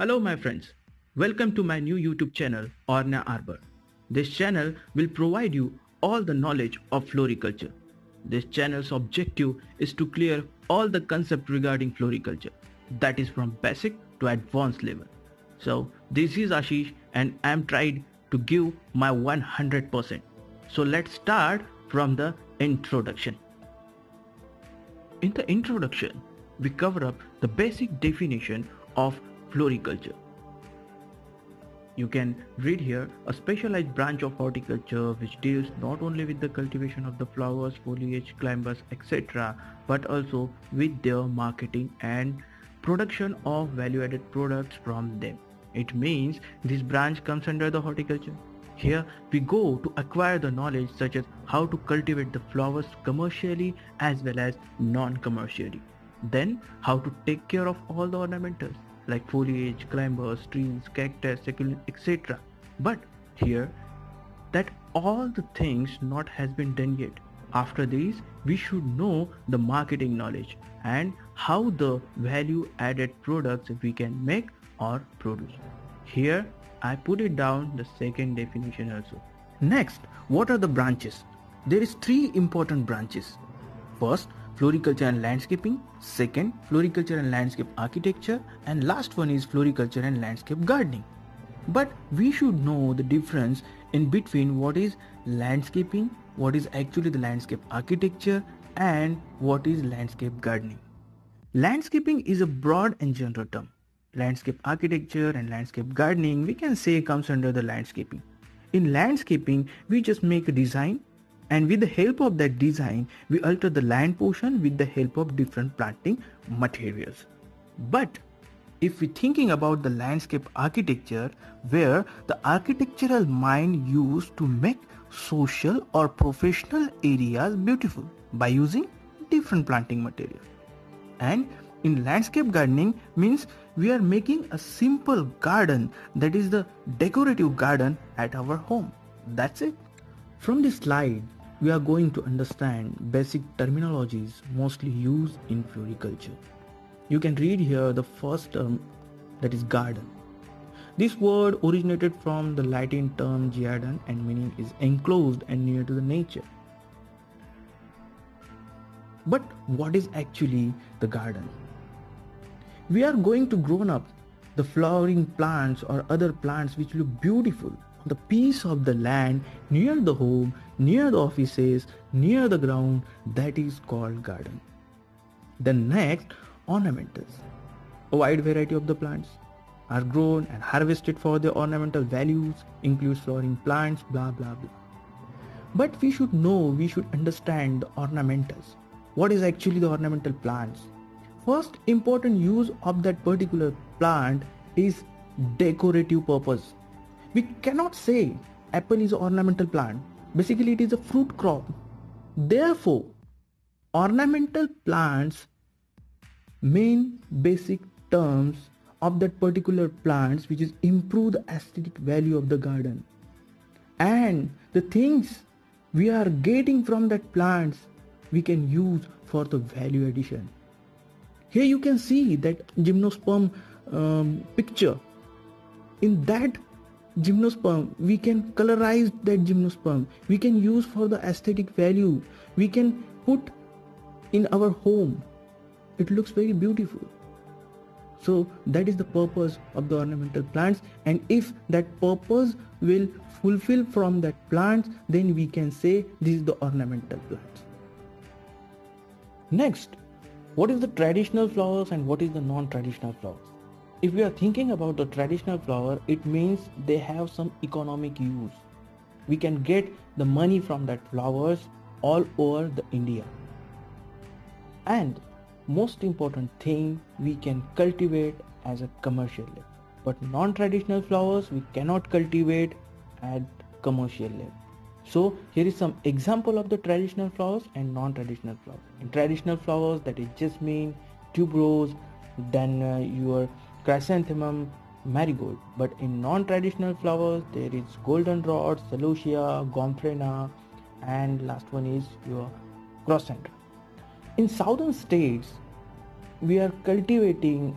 Hello my friends, welcome to my new YouTube channel Orna Arbour. This channel will provide you all the knowledge of floriculture. This channel's objective is to clear all the concept regarding floriculture that is from basic to advanced level. So this is Ashish and I am tried to give my 100%. So let's start from the introduction. In the introduction, we cover up the basic definition of floriculture. You can read here a specialized branch of horticulture which deals not only with the cultivation of the flowers, foliage, climbers, etc. but also with their marketing and production of value-added products from them. It means this branch comes under the horticulture. Here we go to acquire the knowledge such as how to cultivate the flowers commercially as well as non-commercially. Then how to take care of all the ornamentals like foliage, climbers, trees, cactus, etc. But here that all the things not has been done yet. After this, we should know the marketing knowledge and how the value added products we can make or produce. Here I put it down the second definition also. Next, what are the branches? There is three important branches. First, floriculture and landscaping, second floriculture and landscape architecture and last one is floriculture and landscape gardening. But we should know the difference in between what is landscaping, what is actually the landscape architecture and what is landscape gardening. Landscaping is a broad and general term. Landscape architecture and landscape gardening we can say comes under the landscaping. In landscaping, we just make a design and with the help of that design we alter the land portion with the help of different planting materials. But if we're thinking about the landscape architecture where the architectural mind used to make social or professional areas beautiful by using different planting material. And in landscape gardening means we are making a simple garden that is the decorative garden at our home. That's it from this slide, we are going to understand basic terminologies mostly used in floriculture. You can read here the first term that is garden. This word originated from the Latin term giardin and meaning is enclosed and near to the nature. But what is actually the garden? We are going to grow up the flowering plants or other plants which look beautiful the piece of the land near the home, near the offices, near the ground that is called garden. The next, ornamentals. A wide variety of the plants are grown and harvested for their ornamental values, includes flowering plants, blah blah blah. But we should know, we should understand the ornamentals. What is actually the ornamental plants? First important use of that particular plant is decorative purpose we cannot say apple is an ornamental plant. Basically, it is a fruit crop. Therefore, ornamental plants main basic terms of that particular plants which is improve the aesthetic value of the garden and the things we are getting from that plants we can use for the value addition here you can see that gymnosperm um, picture in that gymnosperm. We can colorize that gymnosperm. We can use for the aesthetic value. We can put in our home. It looks very beautiful. So that is the purpose of the ornamental plants. And if that purpose will fulfill from that plant then we can say this is the ornamental plants. Next what is the traditional flowers and what is the non-traditional flowers if we are thinking about the traditional flower, it means they have some economic use. We can get the money from that flowers all over the India. And most important thing, we can cultivate as a commercial level. But non-traditional flowers we cannot cultivate at commercial level. So here is some example of the traditional flowers and non-traditional flowers. In traditional flowers that is jasmine, tuberose, then uh, your chrysanthemum, marigold. But in non-traditional flowers, there is goldenrod, celosia, gomphrena, and last one is your crossandra. In southern states, we are cultivating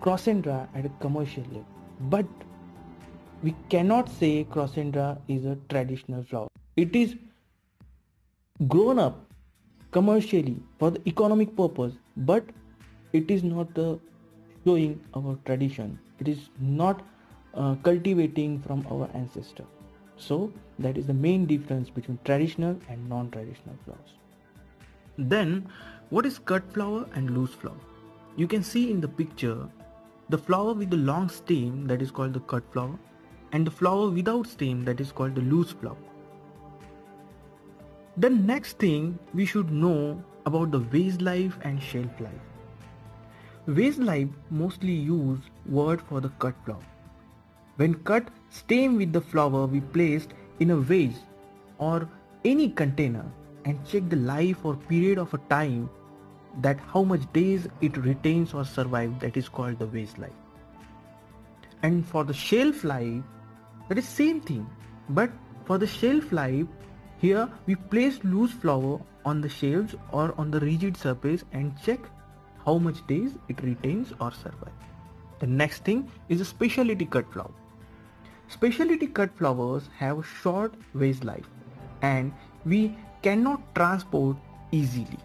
Crossandra at a commercial level. But we cannot say Crossandra is a traditional flower. It is grown up commercially for the economic purpose, but it is not the showing our tradition. It is not uh, cultivating from our ancestor. So that is the main difference between traditional and non-traditional flowers. Then what is cut flower and loose flower? You can see in the picture the flower with the long stem that is called the cut flower and the flower without stem that is called the loose flower. The next thing we should know about the vase life and shelf life. Vase life mostly use word for the cut flower. When cut stem with the flower we placed in a vase or any container and check the life or period of a time that how much days it retains or survives that is called the vase life. And for the shelf life that is same thing but for the shelf life here we place loose flower on the shelves or on the rigid surface and check how much days it retains or survives. The next thing is a specialty cut flower. Specialty cut flowers have a short vase life and we cannot transport easily.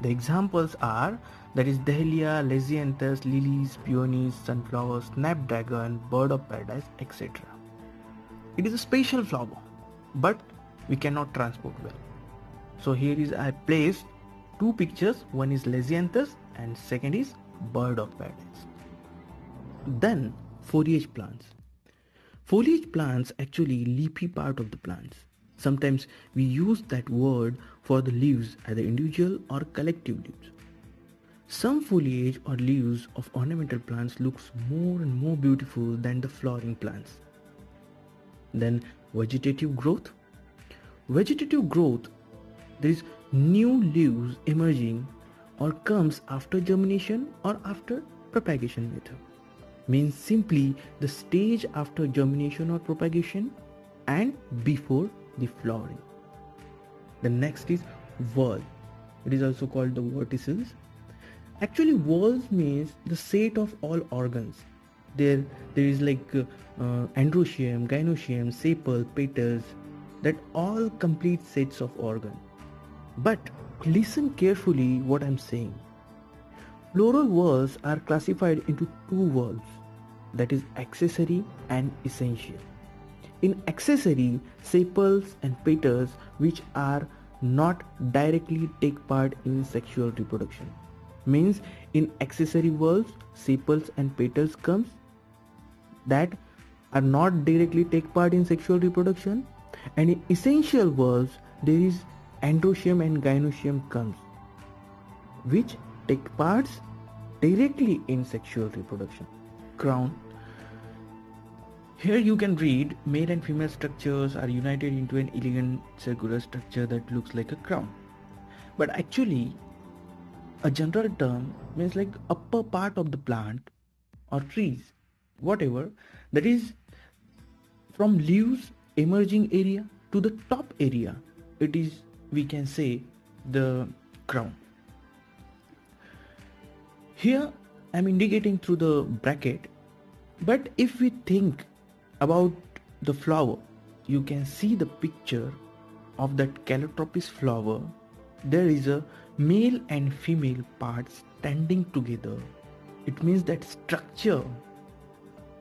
The examples are that is Dahlia, Lisianthus, lilies, peonies, sunflowers, snapdragon, bird of paradise, etc. It is a special flower, but we cannot transport well. So here is I placed two pictures. One is Lisianthus and second is bird of paradise. Then foliage plants. Foliage plants actually leafy part of the plants. Sometimes we use that word for the leaves either individual or collective leaves. Some foliage or leaves of ornamental plants looks more and more beautiful than the flowering plants. Then vegetative growth. Vegetative growth, there is new leaves emerging or comes after germination or after propagation method. Means simply the stage after germination or propagation and before the flowering. The next is whorl. It is also called the verticils. Actually, whorls means the set of all organs. There, there is like uh, androecium, gynoecium, sepal, petals, that all complete sets of organ. But listen carefully what I'm saying. Floral whorls are classified into two whorls, that is accessory and essential. In accessory, sepals and petals which are not directly take part in sexual reproduction. Means in accessory whorls, sepals and petals comes that are not directly take part in sexual reproduction and in essential whorls there is androecium and gynoecium comes which take parts directly in sexual reproduction. Crown here you can read male and female structures are united into an elegant circular structure that looks like a crown. But actually a general term means like upper part of the plant or trees, whatever, that is from leaves emerging area to the top area. It is, we can say, the crown. Here I'm indicating through the bracket, but if we think about the flower you can see the picture of that calotropis flower. There is a male and female parts standing together. It means that structure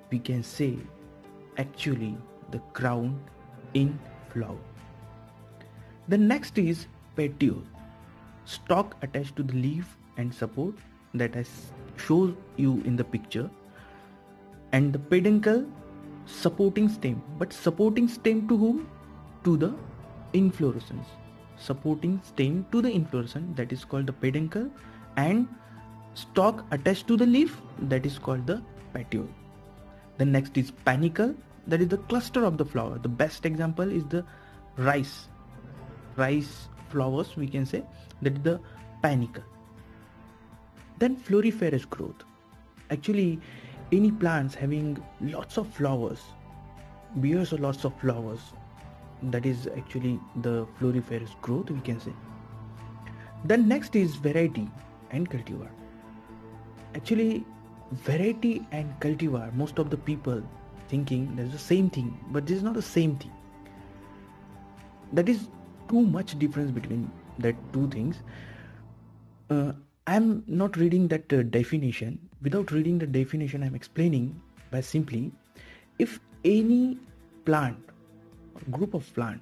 we can say actually the crown in flower the next is petiole stalk attached to the leaf and support that I show you in the picture. And the peduncle supporting stem. But supporting stem to whom? To the inflorescence. Supporting stem to the inflorescence that is called the peduncle. And stalk attached to the leaf that is called the petiole. The next is panicle that is the cluster of the flower. The best example is the rice rice flowers we can say that is the panicle then floriferous growth. Actually any plants having lots of flowers bears lots of flowers that is actually the floriferous growth we can say. Then next is variety and cultivar. Actually variety and cultivar most of the people thinking there's the same thing but this is not the same thing. That is too much difference between that two things. Uh, i'm not reading that uh, definition. Without reading the definition i'm explaining by simply if any plant group of plant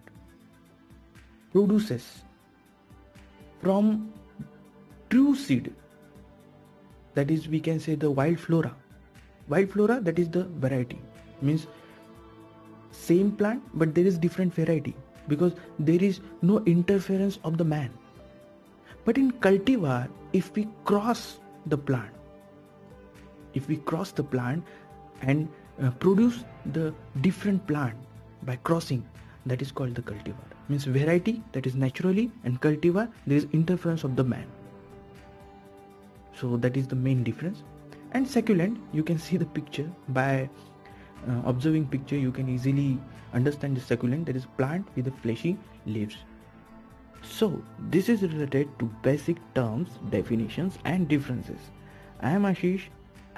produces from true seed that is we can say the wild flora. Wild flora that is the variety. Means same plant but there is different variety because there is no interference of the man. But in cultivar if we cross the plant if we cross the plant and uh, produce the different plant by crossing that is called the cultivar. Means variety that is naturally and cultivar there is interference of the man. So that is the main difference. And succulent you can see the picture by Uh, observing picture you can easily understand the succulent that is plant with the fleshy leaves. So this is related to basic terms definitions and differences. I am ashish.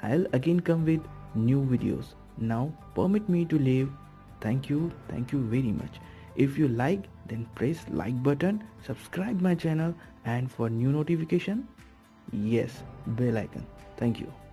I'll again come with new videos. Now permit me to leave. Thank you. Thank you very much. If you like then press like button subscribe my channel and for new notification yes bell icon. Thank you